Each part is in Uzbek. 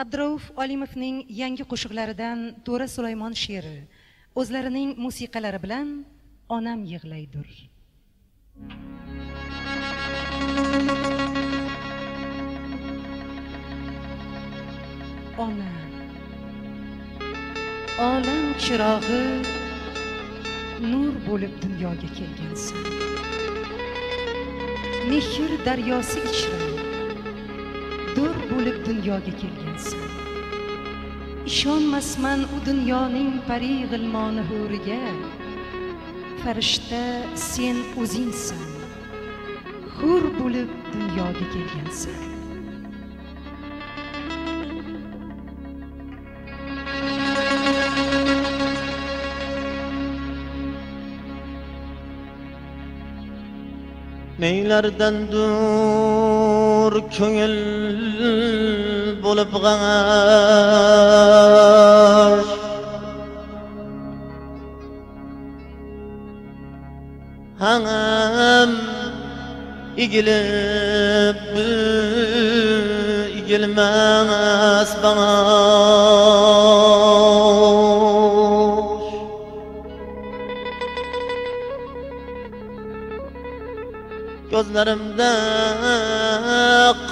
abdurauf olimovning yangi qo'shiqlaridan to'ra sulaymon she'ri o'zlarining musiqalari bilan onam yig'laydur. Ona. Olam chirog'i nur bo'lib dunyoga kelgansan. Mehr daryosi ichra. Dur bo'lib dunyoga kelgansan. Ishonmasman u dunyoning pari g'ilmoni huriga. Farishta sen o'zingsan hur bo'lib dunyoga kelgansan. Neylardan dur? hur ko'ngil bo'lib g'ar hangam egilib egilmas bana. Gözlerimde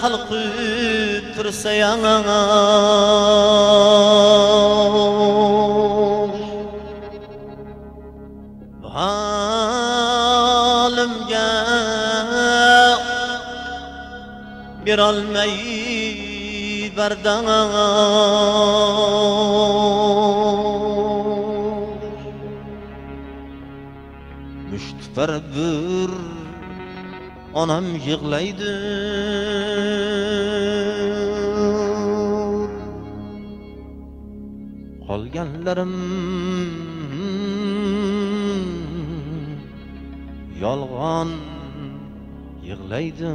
kalkıp dursa yanar. Halimge bir almayı verdan Müştfer bir onam yig'laydi. Qolganlarim yolg'on yig'laydi.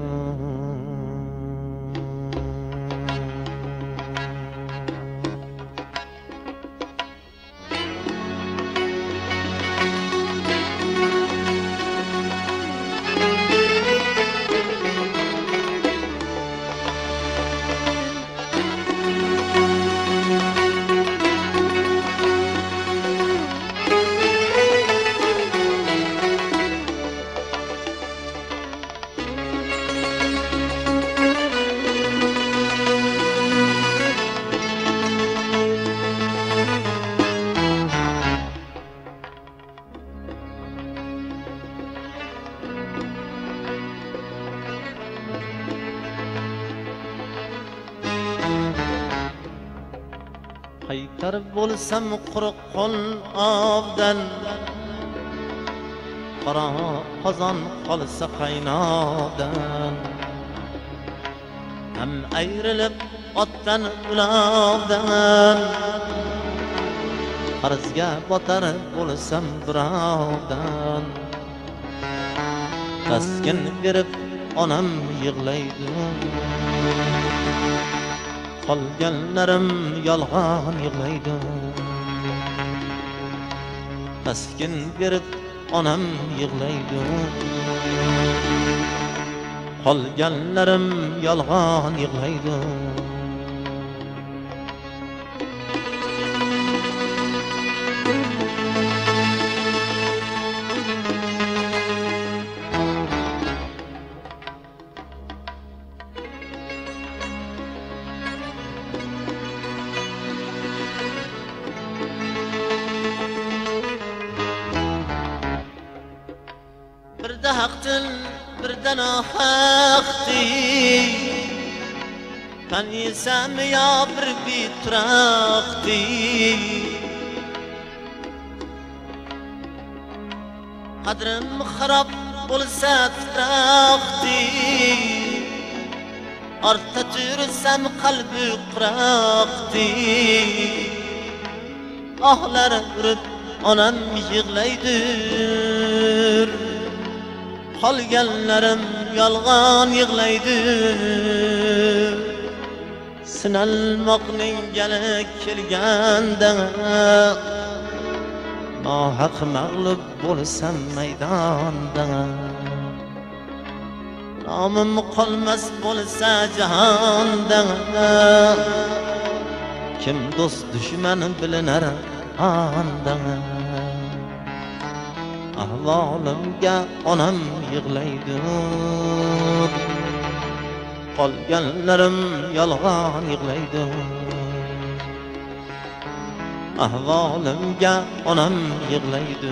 Qaytar bo'lsam quruq qo'l obdan qora qozon qolsa qaynodan ham ayrilib otdan ulovdan. Qarzga botar bo'lsam birovdan. Taskin berib onam yig'laydi. Qolganlarim yolg'on yig'laydi. Taskin berib onam yig'laydi. Qolganlarim yolg'on yig'laydi. بدنا حختي کنیسم یا بر بیترختی قدرم خراب بولسا ترختی ارتا جرسم قلبی qiraqdi ahlar urib onam yig'laydir qolganlarim yolg'on yig'laydi. Sinalmoqning gali kelganda nohaq mag'lub bo'lsam maydonda. Nomim qolmas bo'lsa jahonda. Kim do'st dushman bilinar anda ahvolimga onam yig'laydi. Qolganlarim yolg'on yig'laydi. Ahvolimga onam yig'laydi.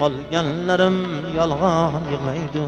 Qolganlarim yolg'on yig'laydi.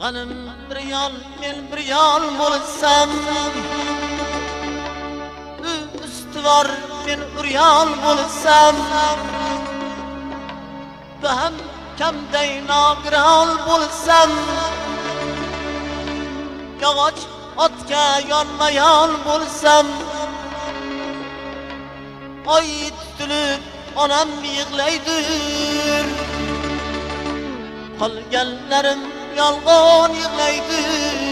G'anim bir yon men bir yon bo'lsam ustivor men uryon bo'lsam baham kamday nogiron bo'lsam yog'och otga yonma yon bo'lsam oy tutilib onam yig'laydir qolganlarim yalgan yığlaydır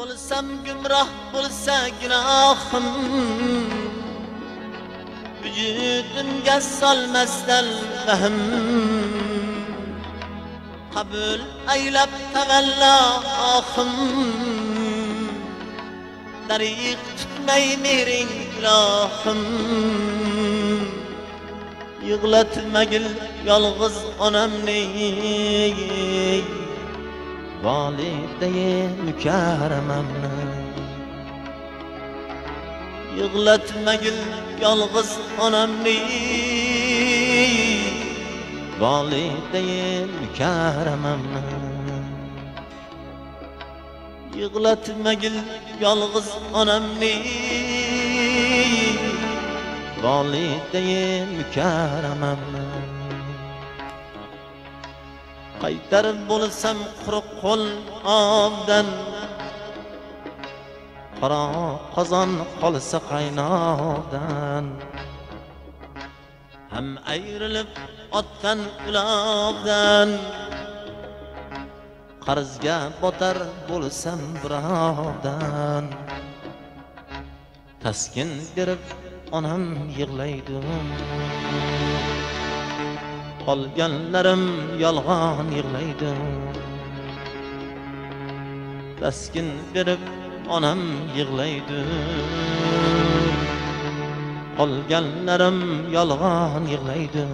Bulsam gümrah bulsa günahım. Vücudumga solmasdan fahm Qabul aylab tavallohim ohim tariq tutmay mering ilohim. Yig'latmagil yolg'iz onamni volidai mukarramamni yig'latmagil yolg'iz onamni volidai mukarramamni yig'latmagil yolg'iz onamni volidaye mukarramamni qaytarib bo'lsam quruq qo'l obdan qora qozon qolsa qaynoqdan. Ham ayrilib otdan uloqdan qarzga botar bo'lsam birovdan. Taskin berib onam yig'laydi. Qolganlarim yolg'on yig'laydi. Taskin berib onam yig'laydi. Qolganlarim yolg'on yig'laydi